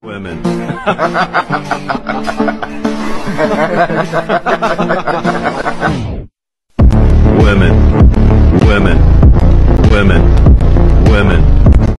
Women. Women. Women. Women.